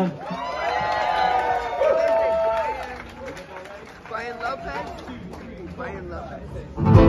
man. Brian Lopez. Brian Lopez.